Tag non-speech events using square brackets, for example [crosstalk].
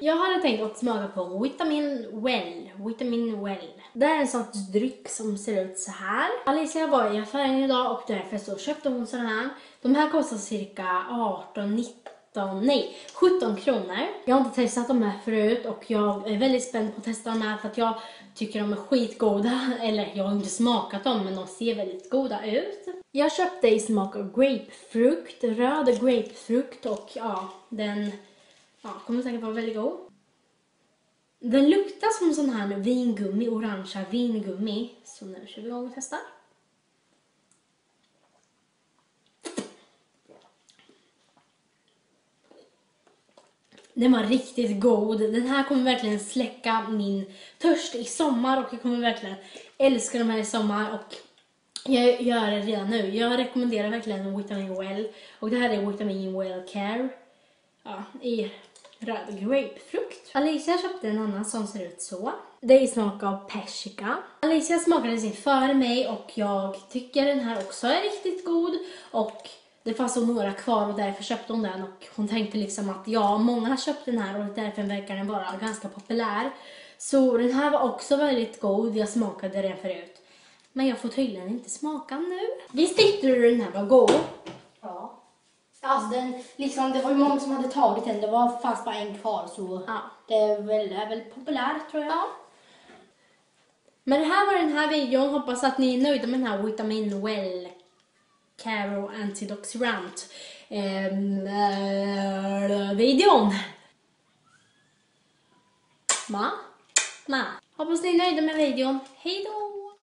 Jag hade tänkt att smaka på Vitamin Well. Vitamin Well. Det är en sorts dryck som ser ut så här. Alicia var i affären idag och därför så köpte hon sån här. De här kostar cirka 18, 19, nej 17 kronor. Jag har inte testat de här förut och jag är väldigt spänd på att testa de här för att jag tycker de är skitgoda. [laughs] Eller jag har inte smakat dem men de ser väldigt goda ut. Jag köpte i smak av grapefrukt, röd grapefrukt och ja, den ja, kommer säkert vara väldigt god. Den luktar som sån här vingummi, orangea vingummi. Så nu kör vi igång och testar. Den var riktigt god. Den här kommer verkligen släcka min törst i sommar och jag kommer verkligen älska de här i sommar och jag gör det redan nu. Jag rekommenderar verkligen Vitamin Well och det här är Vitamin Well Care ja, i röd grapefrukt. Alicia köpte en annan som ser ut så. Det är i smak av persika. Alicia smakade sin före mig och jag tycker den här också är riktigt god och det fanns så några kvar och därför köpte hon den och hon tänkte liksom att ja, många har köpt den här och därför verkar den vara ganska populär. Så den här var också väldigt god, jag smakade den förut. Men jag får tydligen inte smaka nu. Visst tyckte du den här var god? Alltså den, liksom, det var ju många som hade tagit den. Det var, fanns bara en kvar så Ja. det är väl, är väl populärt tror jag. Ja. Men det här var den här videon. Hoppas att ni är nöjda med den här Vitamin Well Caro Antioxidant ehm, äh, videon. Ma? Ma. Hoppas ni är nöjda med videon. Hej då!